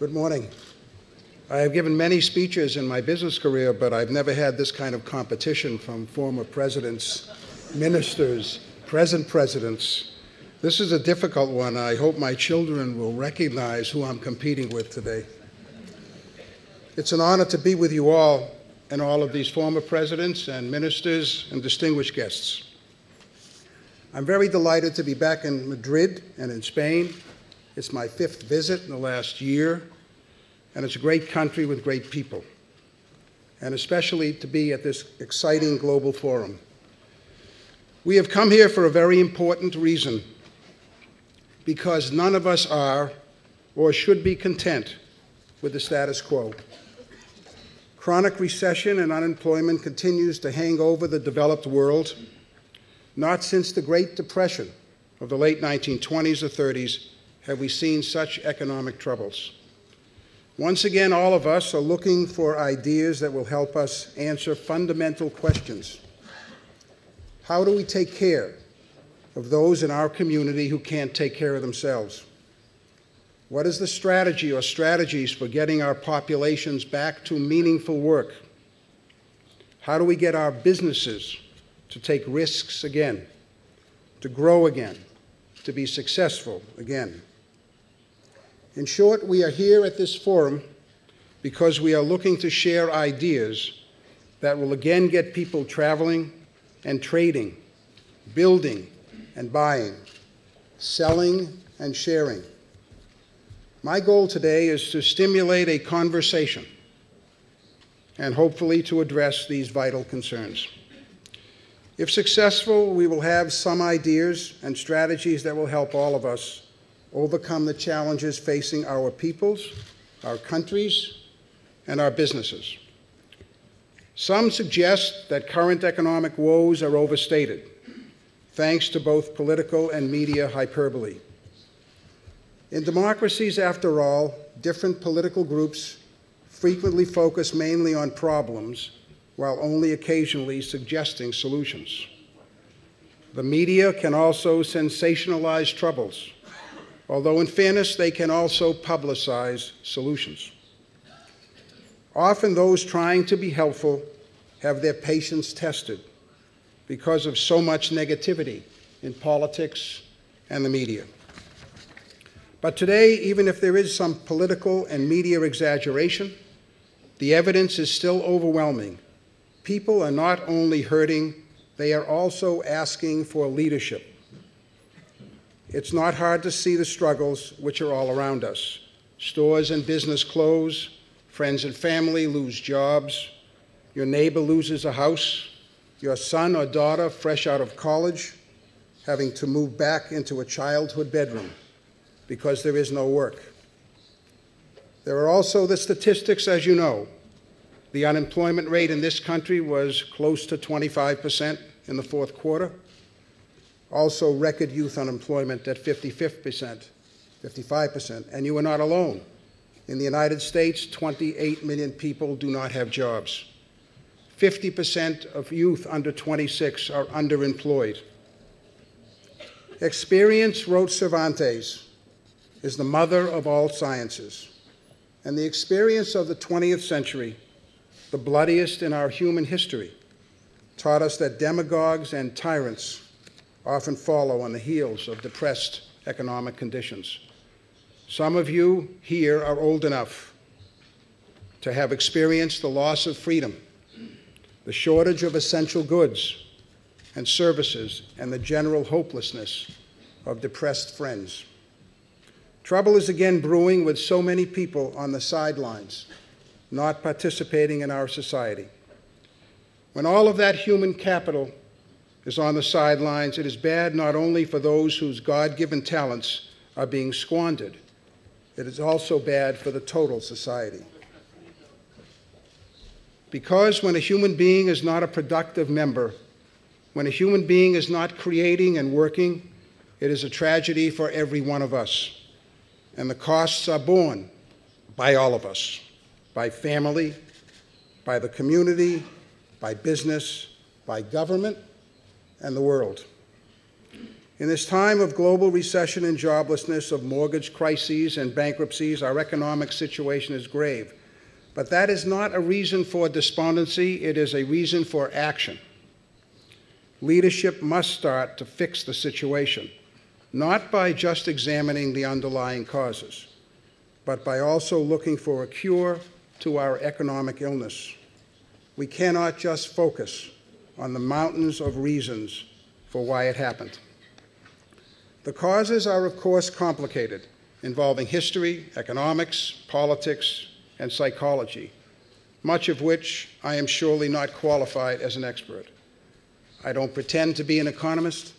Good morning. I have given many speeches in my business career, but I've never had this kind of competition from former presidents, ministers, present presidents. This is a difficult one. I hope my children will recognize who I'm competing with today. It's an honor to be with you all and all of these former presidents and ministers and distinguished guests. I'm very delighted to be back in Madrid and in Spain it's my fifth visit in the last year, and it's a great country with great people, and especially to be at this exciting global forum. We have come here for a very important reason because none of us are or should be content with the status quo. Chronic recession and unemployment continues to hang over the developed world, not since the Great Depression of the late 1920s or 30s have we seen such economic troubles. Once again, all of us are looking for ideas that will help us answer fundamental questions. How do we take care of those in our community who can't take care of themselves? What is the strategy or strategies for getting our populations back to meaningful work? How do we get our businesses to take risks again, to grow again, to be successful again? In short, we are here at this forum because we are looking to share ideas that will again get people traveling and trading, building and buying, selling and sharing. My goal today is to stimulate a conversation and hopefully to address these vital concerns. If successful, we will have some ideas and strategies that will help all of us overcome the challenges facing our peoples, our countries, and our businesses. Some suggest that current economic woes are overstated, thanks to both political and media hyperbole. In democracies, after all, different political groups frequently focus mainly on problems while only occasionally suggesting solutions. The media can also sensationalize troubles although in fairness, they can also publicize solutions. Often those trying to be helpful have their patience tested because of so much negativity in politics and the media. But today, even if there is some political and media exaggeration, the evidence is still overwhelming. People are not only hurting, they are also asking for leadership. It's not hard to see the struggles which are all around us. Stores and business close, friends and family lose jobs, your neighbor loses a house, your son or daughter, fresh out of college, having to move back into a childhood bedroom because there is no work. There are also the statistics, as you know. The unemployment rate in this country was close to 25% in the fourth quarter. Also, record youth unemployment at 55%, 55%. And you are not alone. In the United States, 28 million people do not have jobs. 50% of youth under 26 are underemployed. Experience, wrote Cervantes, is the mother of all sciences. And the experience of the 20th century, the bloodiest in our human history, taught us that demagogues and tyrants often follow on the heels of depressed economic conditions. Some of you here are old enough to have experienced the loss of freedom, the shortage of essential goods and services, and the general hopelessness of depressed friends. Trouble is again brewing with so many people on the sidelines, not participating in our society. When all of that human capital is on the sidelines, it is bad not only for those whose God given talents are being squandered, it is also bad for the total society. Because when a human being is not a productive member, when a human being is not creating and working, it is a tragedy for every one of us. And the costs are borne by all of us by family, by the community, by business, by government, and the world. In this time of global recession and joblessness, of mortgage crises and bankruptcies, our economic situation is grave. But that is not a reason for despondency, it is a reason for action. Leadership must start to fix the situation, not by just examining the underlying causes, but by also looking for a cure to our economic illness. We cannot just focus on the mountains of reasons for why it happened. The causes are, of course, complicated, involving history, economics, politics, and psychology, much of which I am surely not qualified as an expert. I don't pretend to be an economist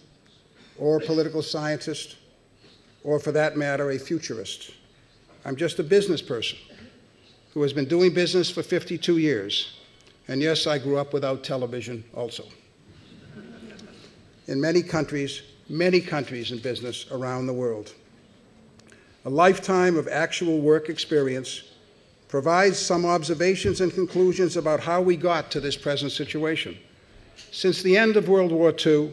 or a political scientist or, for that matter, a futurist. I'm just a business person who has been doing business for 52 years. And yes, I grew up without television also. In many countries, many countries in business around the world. A lifetime of actual work experience provides some observations and conclusions about how we got to this present situation. Since the end of World War II,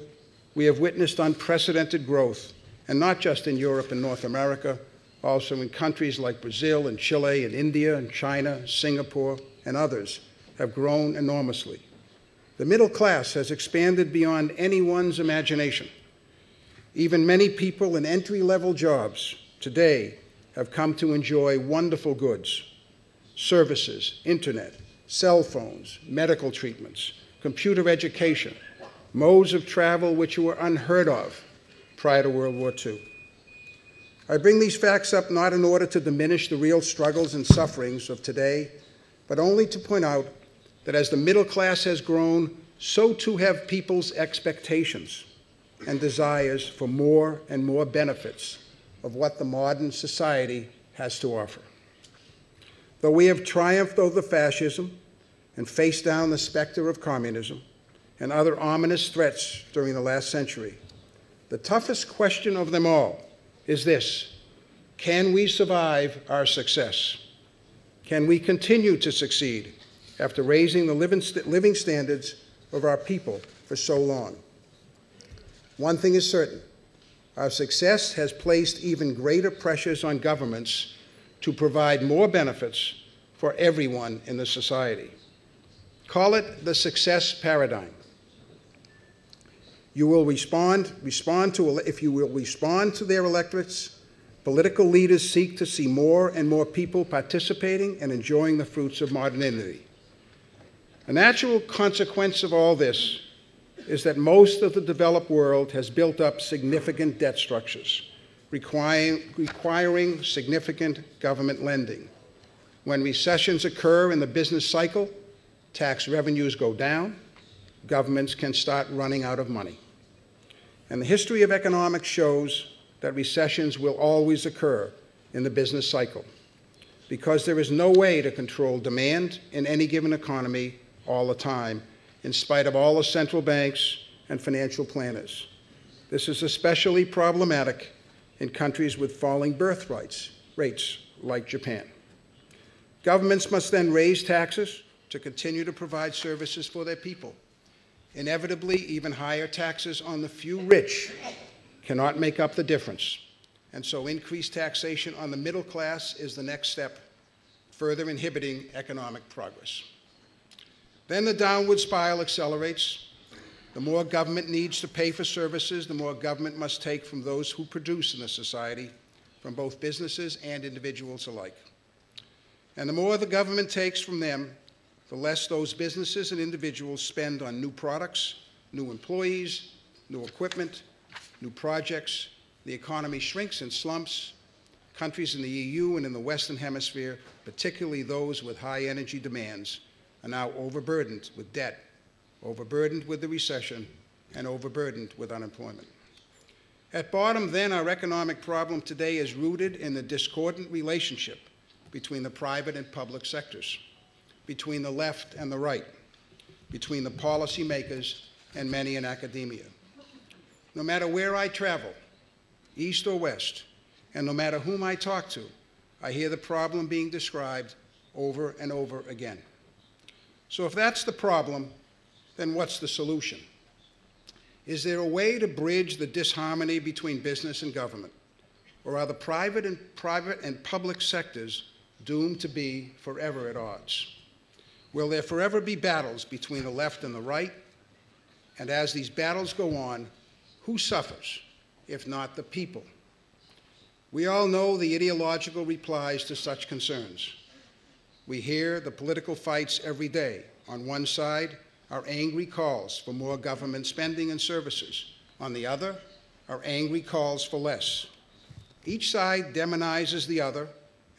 we have witnessed unprecedented growth, and not just in Europe and North America, also in countries like Brazil and Chile and India and China, Singapore, and others have grown enormously. The middle class has expanded beyond anyone's imagination. Even many people in entry level jobs today have come to enjoy wonderful goods, services, internet, cell phones, medical treatments, computer education, modes of travel which were unheard of prior to World War II. I bring these facts up not in order to diminish the real struggles and sufferings of today, but only to point out that as the middle class has grown, so too have people's expectations and desires for more and more benefits of what the modern society has to offer. Though we have triumphed over fascism and faced down the specter of communism and other ominous threats during the last century, the toughest question of them all is this Can we survive our success? Can we continue to succeed after raising the living standards of our people for so long? One thing is certain our success has placed even greater pressures on governments to provide more benefits for everyone in the society. Call it the success paradigm. You will respond, respond to, if you will respond to their electorates, political leaders seek to see more and more people participating and enjoying the fruits of modernity. A natural consequence of all this is that most of the developed world has built up significant debt structures, requiring, requiring significant government lending. When recessions occur in the business cycle, tax revenues go down, governments can start running out of money. And the history of economics shows that recessions will always occur in the business cycle because there is no way to control demand in any given economy all the time, in spite of all the central banks and financial planners. This is especially problematic in countries with falling birth rates, rates like Japan. Governments must then raise taxes to continue to provide services for their people. Inevitably, even higher taxes on the few rich cannot make up the difference. And so increased taxation on the middle class is the next step, further inhibiting economic progress. Then the downward spiral accelerates. The more government needs to pay for services, the more government must take from those who produce in the society, from both businesses and individuals alike. And the more the government takes from them, the less those businesses and individuals spend on new products, new employees, new equipment, new projects. The economy shrinks and slumps. Countries in the EU and in the Western Hemisphere, particularly those with high energy demands, are now overburdened with debt, overburdened with the recession, and overburdened with unemployment. At bottom, then, our economic problem today is rooted in the discordant relationship between the private and public sectors, between the left and the right, between the policymakers and many in academia. No matter where I travel, east or west, and no matter whom I talk to, I hear the problem being described over and over again. So if that's the problem, then what's the solution? Is there a way to bridge the disharmony between business and government? Or are the private and private and public sectors doomed to be forever at odds? Will there forever be battles between the left and the right? And as these battles go on, who suffers, if not the people? We all know the ideological replies to such concerns. We hear the political fights every day. On one side, are angry calls for more government spending and services. On the other, are angry calls for less. Each side demonizes the other,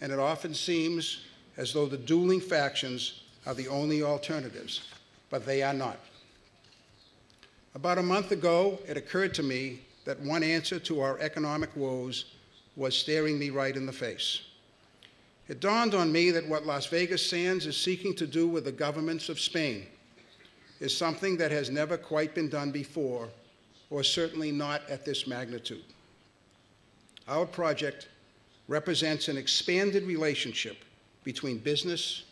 and it often seems as though the dueling factions are the only alternatives, but they are not. About a month ago, it occurred to me that one answer to our economic woes was staring me right in the face. It dawned on me that what Las Vegas Sands is seeking to do with the governments of Spain is something that has never quite been done before, or certainly not at this magnitude. Our project represents an expanded relationship between business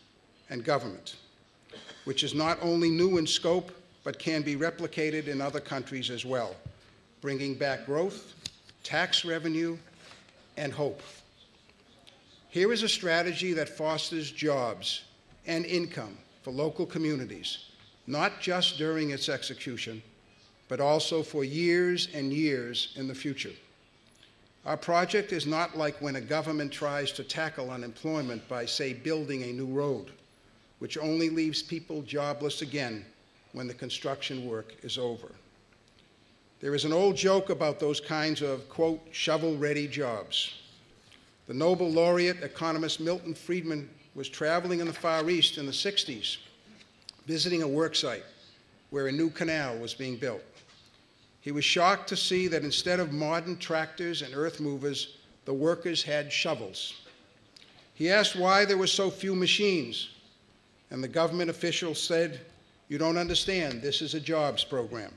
and government, which is not only new in scope, but can be replicated in other countries as well, bringing back growth, tax revenue, and hope. Here is a strategy that fosters jobs and income for local communities not just during its execution, but also for years and years in the future. Our project is not like when a government tries to tackle unemployment by, say, building a new road, which only leaves people jobless again when the construction work is over. There is an old joke about those kinds of, quote, shovel ready jobs. The Nobel laureate economist Milton Friedman was traveling in the Far East in the 60s visiting a worksite where a new canal was being built. He was shocked to see that instead of modern tractors and earth movers, the workers had shovels. He asked why there were so few machines, and the government official said, You don't understand, this is a jobs program.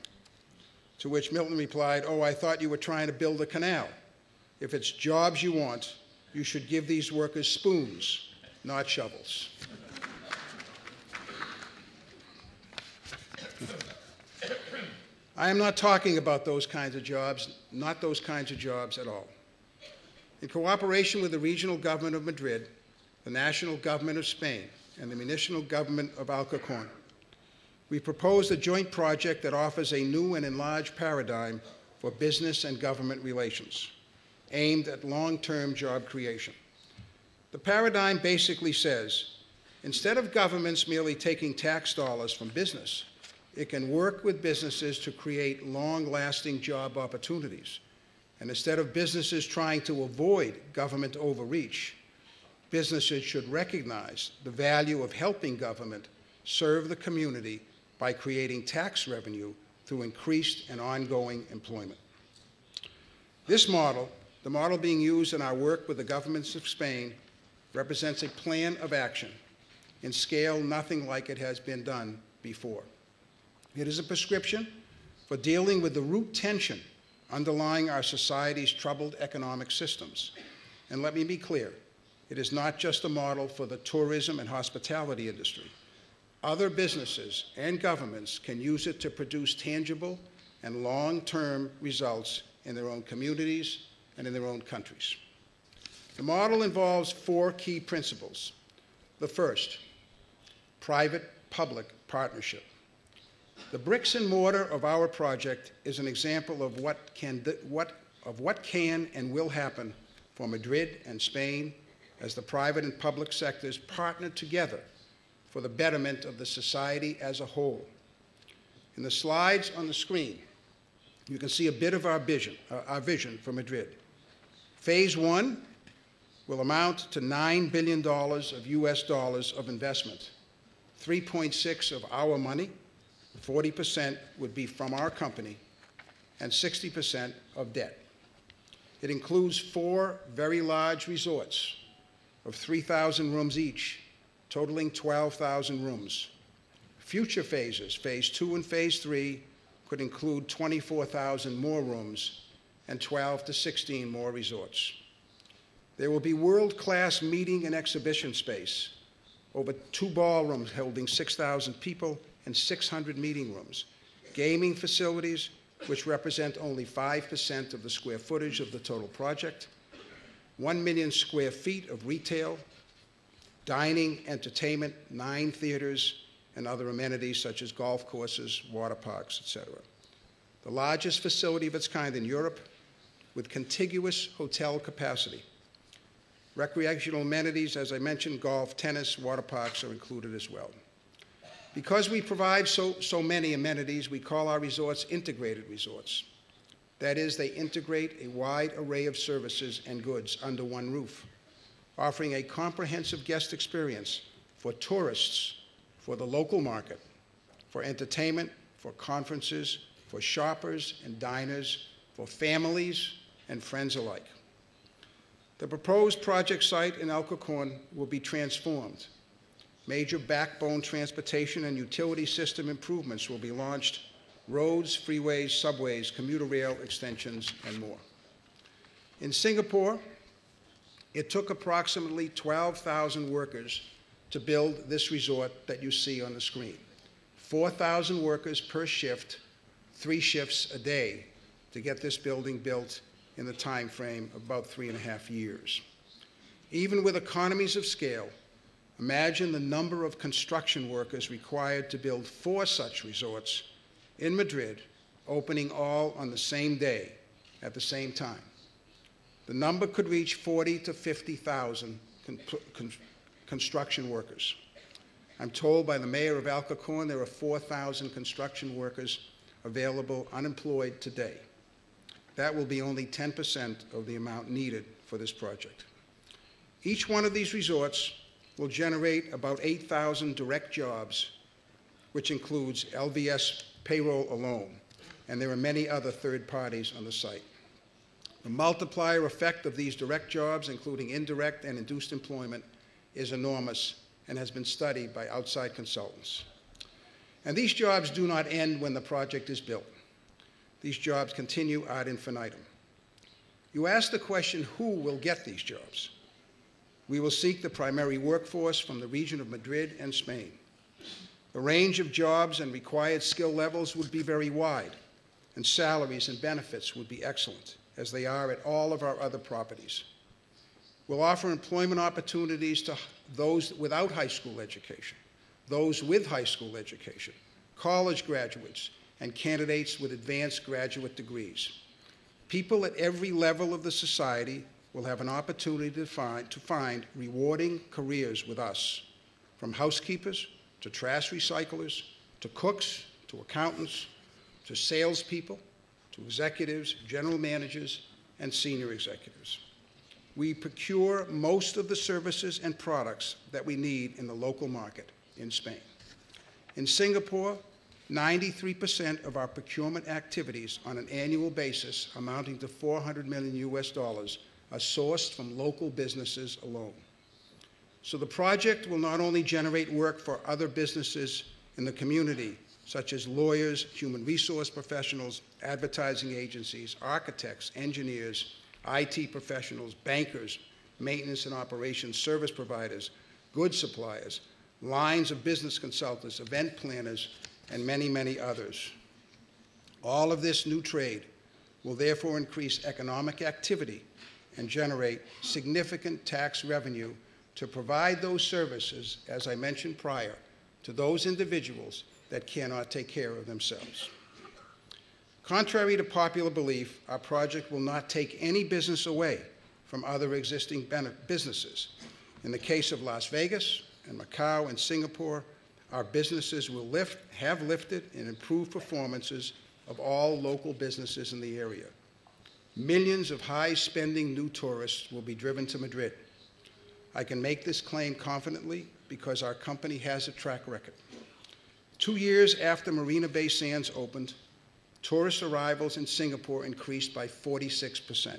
To which Milton replied, Oh, I thought you were trying to build a canal. If it's jobs you want, you should give these workers spoons, not shovels. I am not talking about those kinds of jobs, not those kinds of jobs at all. In cooperation with the regional government of Madrid, the national government of Spain, and the municipal government of Alcorcon, we proposed a joint project that offers a new and enlarged paradigm for business and government relations, aimed at long term job creation. The paradigm basically says instead of governments merely taking tax dollars from business it can work with businesses to create long lasting job opportunities. And instead of businesses trying to avoid government overreach, businesses should recognize the value of helping government serve the community by creating tax revenue through increased and ongoing employment. This model, the model being used in our work with the governments of Spain, represents a plan of action in scale nothing like it has been done before. It is a prescription for dealing with the root tension underlying our society's troubled economic systems. And let me be clear it is not just a model for the tourism and hospitality industry. Other businesses and governments can use it to produce tangible and long term results in their own communities and in their own countries. The model involves four key principles. The first, private public partnership. The bricks and mortar of our project is an example of what can, what, of what can and will happen for Madrid and Spain as the private and public sectors partner together for the betterment of the society as a whole. In the slides on the screen, you can see a bit of our vision, uh, our vision for Madrid. Phase one will amount to $9 billion of US dollars of investment, 3.6 of our money, 40% would be from our company, and 60% of debt. It includes four very large resorts of 3,000 rooms each, totaling 12,000 rooms. Future phases, phase two and phase three, could include 24,000 more rooms and 12 to 16 more resorts. There will be world class meeting and exhibition space, over two ballrooms holding 6,000 people and 600 meeting rooms, gaming facilities, which represent only 5% of the square footage of the total project, 1 million square feet of retail, dining, entertainment, nine theaters, and other amenities such as golf courses, water parks, etc. The largest facility of its kind in Europe with contiguous hotel capacity. Recreational amenities, as I mentioned, golf, tennis, water parks are included as well. Because we provide so, so many amenities, we call our resorts integrated resorts. That is, they integrate a wide array of services and goods under one roof, offering a comprehensive guest experience for tourists, for the local market, for entertainment, for conferences, for shoppers and diners, for families and friends alike. The proposed project site in Alcorcon will be transformed Major backbone transportation and utility system improvements will be launched roads, freeways, subways, commuter rail extensions, and more. In Singapore, it took approximately 12,000 workers to build this resort that you see on the screen. 4,000 workers per shift, three shifts a day, to get this building built in the time frame of about three and a half years. Even with economies of scale, Imagine the number of construction workers required to build four such resorts in Madrid, opening all on the same day at the same time. The number could reach 40 to 50,000 con- con- construction workers. I'm told by the mayor of Alcorcon there are 4,000 construction workers available unemployed today. That will be only 10% of the amount needed for this project. Each one of these resorts will generate about 8,000 direct jobs, which includes LVS payroll alone, and there are many other third parties on the site. The multiplier effect of these direct jobs, including indirect and induced employment, is enormous and has been studied by outside consultants. And these jobs do not end when the project is built. These jobs continue ad infinitum. You ask the question who will get these jobs? We will seek the primary workforce from the region of Madrid and Spain. The range of jobs and required skill levels would be very wide, and salaries and benefits would be excellent, as they are at all of our other properties. We'll offer employment opportunities to those without high school education, those with high school education, college graduates, and candidates with advanced graduate degrees. People at every level of the society will have an opportunity to find, to find rewarding careers with us, from housekeepers to trash recyclers to cooks to accountants to salespeople to executives, general managers, and senior executives. We procure most of the services and products that we need in the local market in Spain. In Singapore, 93% of our procurement activities on an annual basis, amounting to 400 million US dollars, are sourced from local businesses alone. So the project will not only generate work for other businesses in the community, such as lawyers, human resource professionals, advertising agencies, architects, engineers, IT professionals, bankers, maintenance and operations service providers, goods suppliers, lines of business consultants, event planners, and many, many others. All of this new trade will therefore increase economic activity and generate significant tax revenue to provide those services, as I mentioned prior, to those individuals that cannot take care of themselves. Contrary to popular belief, our project will not take any business away from other existing businesses. In the case of Las Vegas and Macau and Singapore, our businesses will lift, have lifted and improved performances of all local businesses in the area. Millions of high spending new tourists will be driven to Madrid. I can make this claim confidently because our company has a track record. Two years after Marina Bay Sands opened, tourist arrivals in Singapore increased by 46%,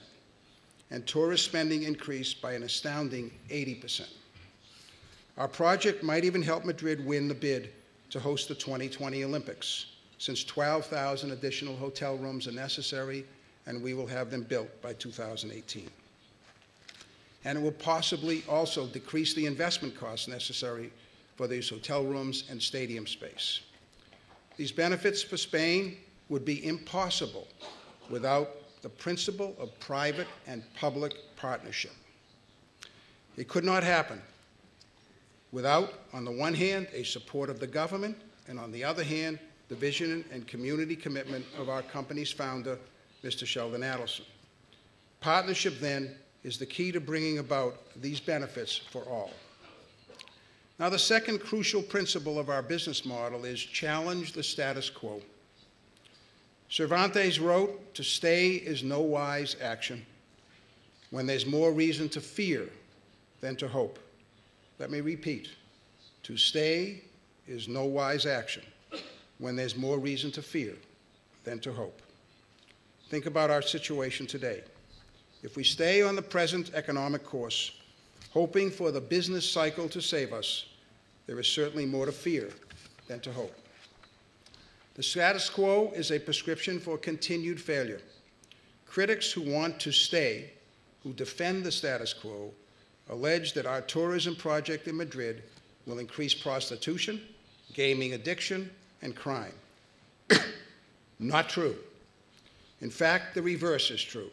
and tourist spending increased by an astounding 80%. Our project might even help Madrid win the bid to host the 2020 Olympics, since 12,000 additional hotel rooms are necessary and we will have them built by 2018. And it will possibly also decrease the investment costs necessary for these hotel rooms and stadium space. These benefits for Spain would be impossible without the principle of private and public partnership. It could not happen without, on the one hand, a support of the government, and on the other hand, the vision and community commitment of our company's founder, Mr. Sheldon Adelson. Partnership, then, is the key to bringing about these benefits for all. Now, the second crucial principle of our business model is challenge the status quo. Cervantes wrote, To stay is no wise action when there's more reason to fear than to hope. Let me repeat To stay is no wise action when there's more reason to fear than to hope. Think about our situation today. If we stay on the present economic course, hoping for the business cycle to save us, there is certainly more to fear than to hope. The status quo is a prescription for continued failure. Critics who want to stay, who defend the status quo, allege that our tourism project in Madrid will increase prostitution, gaming addiction, and crime. Not true. In fact, the reverse is true.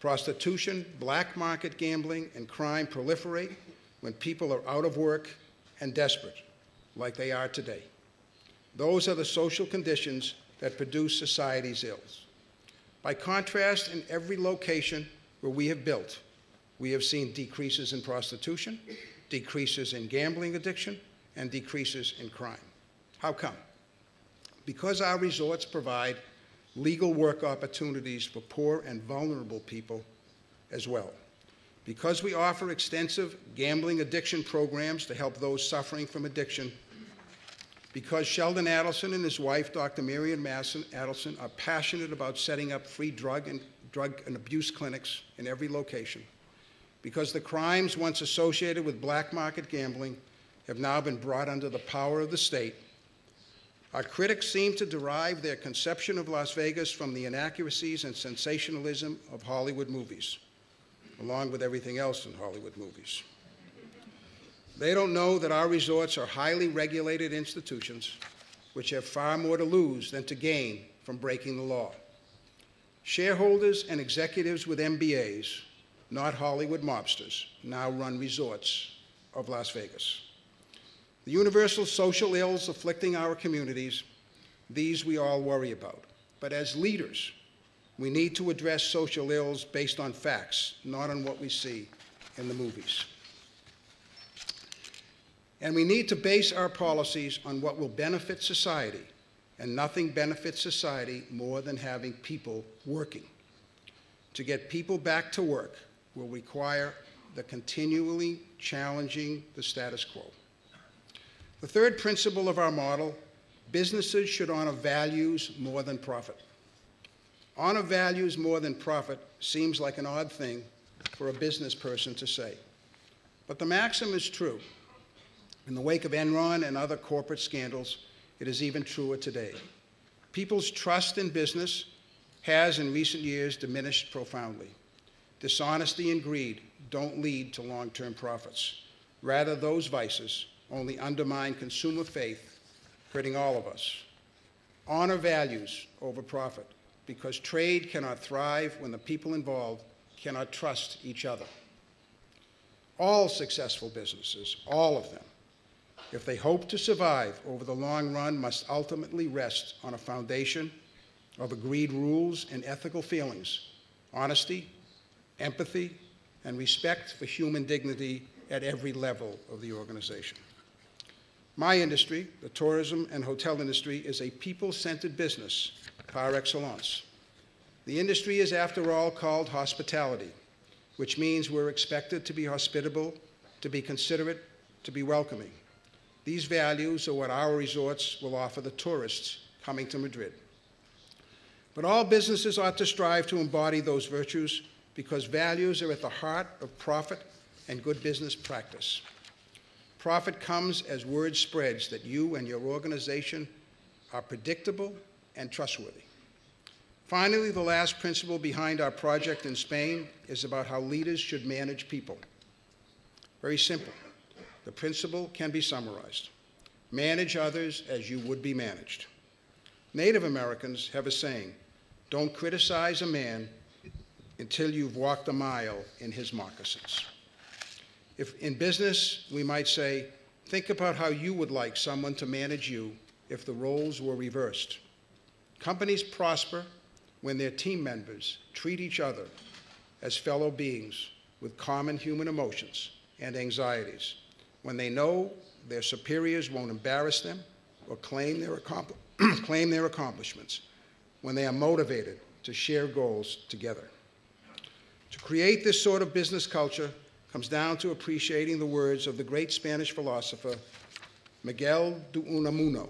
Prostitution, black market gambling, and crime proliferate when people are out of work and desperate, like they are today. Those are the social conditions that produce society's ills. By contrast, in every location where we have built, we have seen decreases in prostitution, decreases in gambling addiction, and decreases in crime. How come? Because our resorts provide legal work opportunities for poor and vulnerable people as well. Because we offer extensive gambling addiction programs to help those suffering from addiction, because Sheldon Adelson and his wife, Dr. Miriam Masson Adelson, are passionate about setting up free drug and, drug and abuse clinics in every location, because the crimes once associated with black market gambling have now been brought under the power of the state our critics seem to derive their conception of Las Vegas from the inaccuracies and sensationalism of Hollywood movies, along with everything else in Hollywood movies. They don't know that our resorts are highly regulated institutions which have far more to lose than to gain from breaking the law. Shareholders and executives with MBAs, not Hollywood mobsters, now run resorts of Las Vegas. The universal social ills afflicting our communities, these we all worry about. But as leaders, we need to address social ills based on facts, not on what we see in the movies. And we need to base our policies on what will benefit society, and nothing benefits society more than having people working. To get people back to work will require the continually challenging the status quo. The third principle of our model businesses should honor values more than profit. Honor values more than profit seems like an odd thing for a business person to say. But the maxim is true. In the wake of Enron and other corporate scandals, it is even truer today. People's trust in business has in recent years diminished profoundly. Dishonesty and greed don't lead to long term profits. Rather, those vices only undermine consumer faith, hurting all of us. Honor values over profit, because trade cannot thrive when the people involved cannot trust each other. All successful businesses, all of them, if they hope to survive over the long run, must ultimately rest on a foundation of agreed rules and ethical feelings, honesty, empathy, and respect for human dignity at every level of the organization. My industry, the tourism and hotel industry, is a people centered business par excellence. The industry is, after all, called hospitality, which means we're expected to be hospitable, to be considerate, to be welcoming. These values are what our resorts will offer the tourists coming to Madrid. But all businesses ought to strive to embody those virtues because values are at the heart of profit and good business practice. Profit comes as word spreads that you and your organization are predictable and trustworthy. Finally, the last principle behind our project in Spain is about how leaders should manage people. Very simple. The principle can be summarized manage others as you would be managed. Native Americans have a saying don't criticize a man until you've walked a mile in his moccasins. If in business, we might say, think about how you would like someone to manage you if the roles were reversed. Companies prosper when their team members treat each other as fellow beings with common human emotions and anxieties, when they know their superiors won't embarrass them or claim their, claim their accomplishments, when they are motivated to share goals together. To create this sort of business culture comes down to appreciating the words of the great Spanish philosopher Miguel de Unamuno,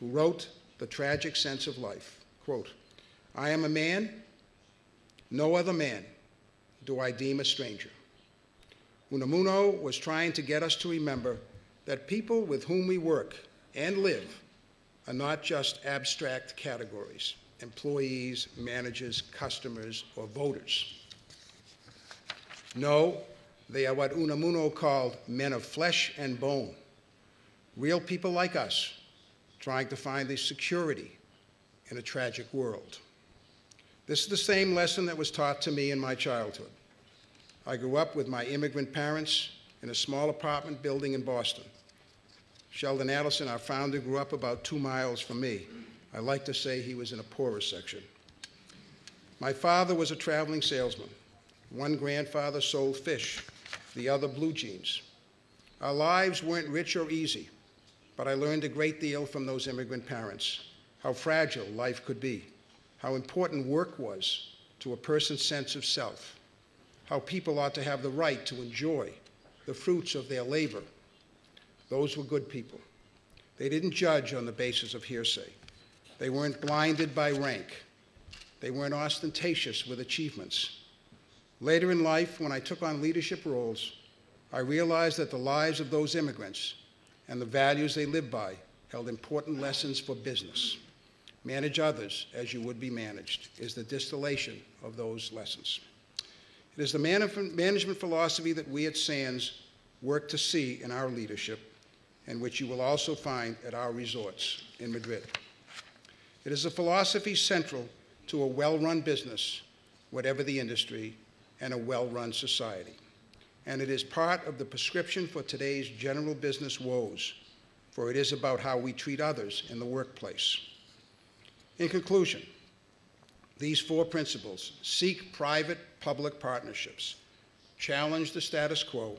who wrote The Tragic Sense of Life. Quote, I am a man, no other man do I deem a stranger. Unamuno was trying to get us to remember that people with whom we work and live are not just abstract categories employees, managers, customers, or voters. No, they are what Unamuno called men of flesh and bone, real people like us trying to find the security in a tragic world. This is the same lesson that was taught to me in my childhood. I grew up with my immigrant parents in a small apartment building in Boston. Sheldon Adelson, our founder, grew up about two miles from me. I like to say he was in a poorer section. My father was a traveling salesman. One grandfather sold fish, the other blue jeans. Our lives weren't rich or easy, but I learned a great deal from those immigrant parents how fragile life could be, how important work was to a person's sense of self, how people ought to have the right to enjoy the fruits of their labor. Those were good people. They didn't judge on the basis of hearsay. They weren't blinded by rank. They weren't ostentatious with achievements. Later in life, when I took on leadership roles, I realized that the lives of those immigrants and the values they lived by held important lessons for business. Manage others as you would be managed is the distillation of those lessons. It is the management philosophy that we at Sands work to see in our leadership and which you will also find at our resorts in Madrid. It is a philosophy central to a well run business, whatever the industry, and a well run society. And it is part of the prescription for today's general business woes, for it is about how we treat others in the workplace. In conclusion, these four principles seek private public partnerships, challenge the status quo,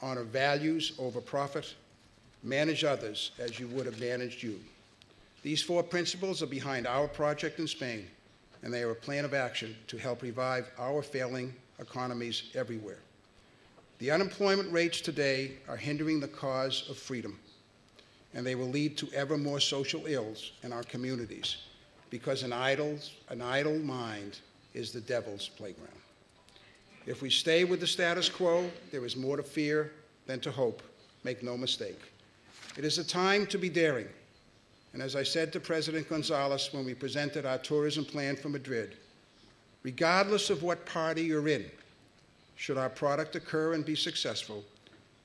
honor values over profit, manage others as you would have managed you. These four principles are behind our project in Spain, and they are a plan of action to help revive our failing economies everywhere. The unemployment rates today are hindering the cause of freedom, and they will lead to ever more social ills in our communities because an, idle's, an idle mind is the devil's playground. If we stay with the status quo, there is more to fear than to hope. Make no mistake. It is a time to be daring. And as I said to President Gonzalez when we presented our tourism plan for Madrid, regardless of what party you're in, should our product occur and be successful,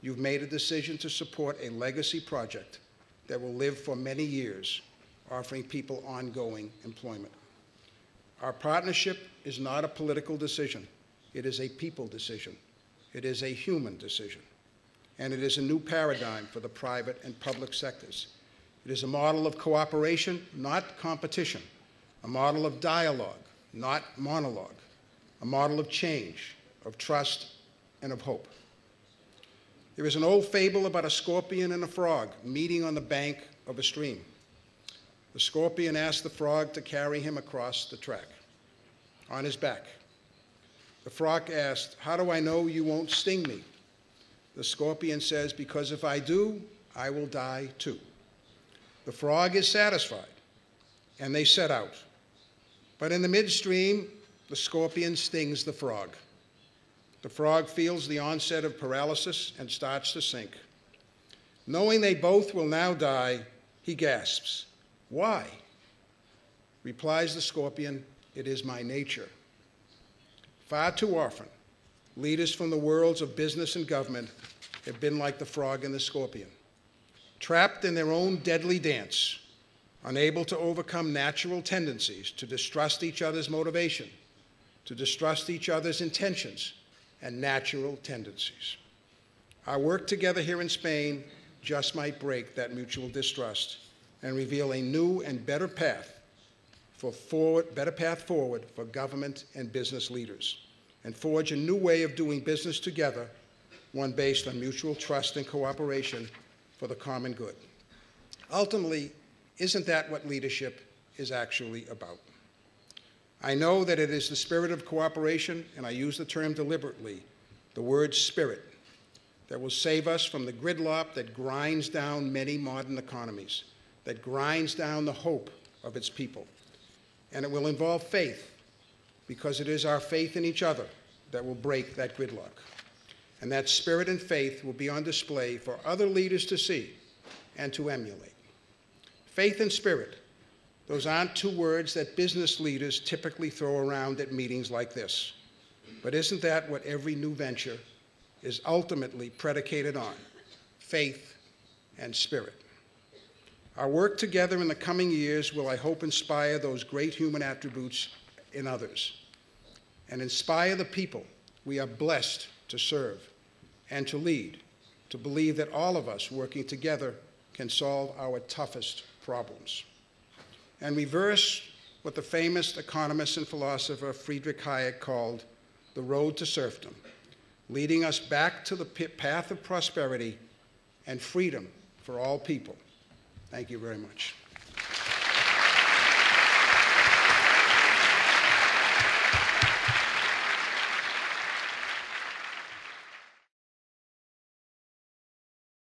you've made a decision to support a legacy project that will live for many years, offering people ongoing employment. Our partnership is not a political decision, it is a people decision, it is a human decision and it is a new paradigm for the private and public sectors. It is a model of cooperation, not competition, a model of dialogue, not monologue, a model of change, of trust, and of hope. There is an old fable about a scorpion and a frog meeting on the bank of a stream. The scorpion asked the frog to carry him across the track on his back. The frog asked, How do I know you won't sting me? The scorpion says, Because if I do, I will die too. The frog is satisfied, and they set out. But in the midstream, the scorpion stings the frog. The frog feels the onset of paralysis and starts to sink. Knowing they both will now die, he gasps, Why? Replies the scorpion, It is my nature. Far too often, leaders from the worlds of business and government have been like the frog and the scorpion, trapped in their own deadly dance, unable to overcome natural tendencies to distrust each other's motivation, to distrust each other's intentions, and natural tendencies. Our work together here in Spain just might break that mutual distrust and reveal a new and better path for forward, better path forward for government and business leaders, and forge a new way of doing business together, one based on mutual trust and cooperation for the common good. Ultimately, isn't that what leadership is actually about? I know that it is the spirit of cooperation, and I use the term deliberately, the word spirit, that will save us from the gridlock that grinds down many modern economies, that grinds down the hope of its people. And it will involve faith, because it is our faith in each other that will break that gridlock. And that spirit and faith will be on display for other leaders to see and to emulate. Faith and spirit, those aren't two words that business leaders typically throw around at meetings like this. But isn't that what every new venture is ultimately predicated on? Faith and spirit. Our work together in the coming years will, I hope, inspire those great human attributes in others and inspire the people we are blessed to serve and to lead, to believe that all of us working together can solve our toughest problems. And reverse what the famous economist and philosopher Friedrich Hayek called the road to serfdom, leading us back to the path of prosperity and freedom for all people. Thank you very much.